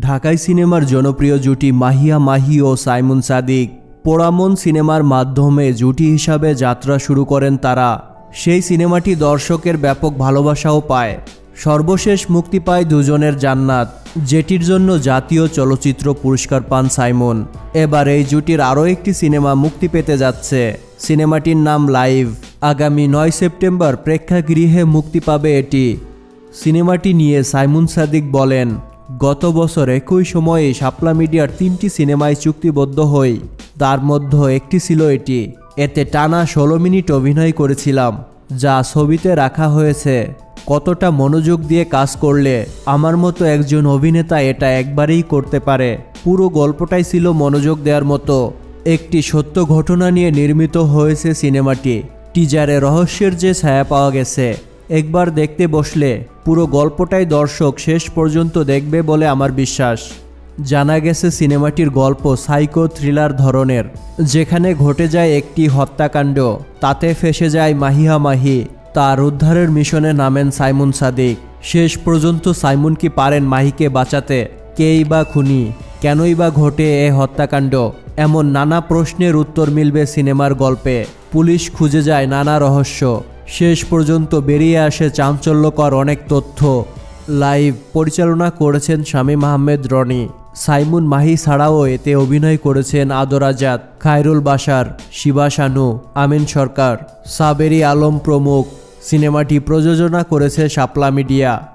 ঢাকাই সিনেমার জনপ্রিয় জুটি মাহিয়া মাহি ও সাইমুন সাদিক। পোড়ামন সিনেমার মাধ্যমে জুটি হিসাবে যাত্রা শুরু করেন তারা। সেই সিনেমাটি দর্শকের ব্যাপক ভালোবাসাও পায়। সর্বশেষ মুক্তি পায় দুজনের জান্নাত, যেটির জন্য জাতীয় চলচ্চিত্র পুরস্কার পান সাইমন। এবার এই জুটির আরও একটি সিনেমা মুক্তি পেতে যাচ্ছে। সিনেমাটির নাম লাইভ। আগামী নয় সেপ্টেম্বর প্রেক্ষাগৃহে মুক্তি পাবে এটি। সিনেমাটি নিয়ে সাইমুন সাদিক বলেন গত বছর একই সময়ে শাপলা মিডিয়ার তিনটি সিনেমায় চুক্তিবদ্ধ হই। তার মধ্যে একটি ছিল এটি। এতে টানা ষোলো মিনিট অভিনয় করেছিলাম, যা ছবিতে রাখা হয়েছে। কতটা মনোযোগ দিয়ে কাজ করলে আমার মতো একজন অভিনেতা এটা একবারেই করতে পারে। পুরো গল্পটাই ছিল মনোযোগ দেওয়ার মতো। একটি সত্য ঘটনা নিয়ে নির্মিত হয়েছে সিনেমাটি। টিজারে রহস্যের যে ছায়া পাওয়া গেছে। একবার দেখতে বসলে পুরো গল্পটাই দর্শক শেষ পর্যন্ত দেখবে বলে আমার বিশ্বাস। জানা গেছে সিনেমাটির গল্প সাইকো থ্রিলার ধরনের, যেখানে ঘটে যায় একটি হত্যাকাণ্ড, তাতে ফেসে যায় মাহিয়া মাহি, তার উদ্ধারের মিশনে নামেন সাইমুন সাদিক। শেষ পর্যন্ত সাইমুন কি পারেন মাহিকে বাঁচাতে? কেই বা খুনি? কেনই বা ঘটে এ হত্যাকাণ্ড? এমন নানা প্রশ্নের উত্তর মিলবে সিনেমার গল্পে। পুলিশ খুঁজে যায় নানা রহস্য। শেষ পর্যন্ত বেরিয়ে আসে চাঞ্চল্যকর অনেক তথ্য। লাইভ পরিচালনা করেছেন শামীম আহমেদ রনি। সাইমুন মাহি ছাড়াও এতে অভিনয় করেছেন আদর আজাদ, খায়রুল বাসার শিবা শানু, আমিন সরকার, সাবেরি আলম প্রমুখ। সিনেমাটি প্রযোজনা করেছে শাপলা মিডিয়া।